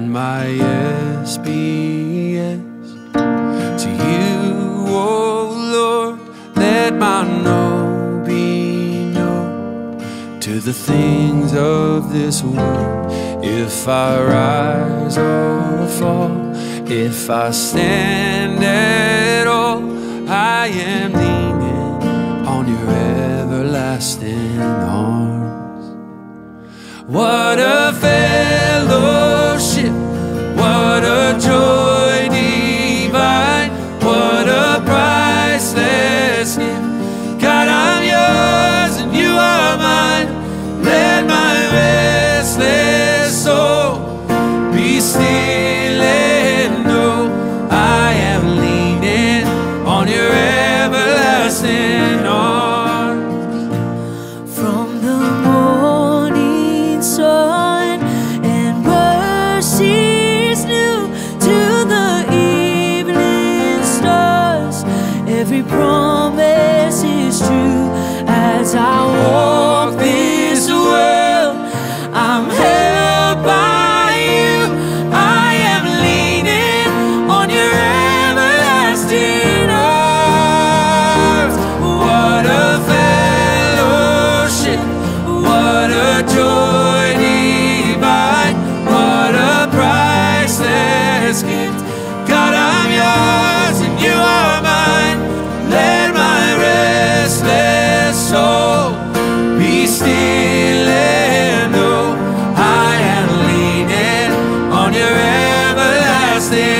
and my yes to you, oh Lord. Let my no be no to the things of this world. If I rise or fall, if I stand at all, I am leaning on your everlasting arms. What tristeza. sin.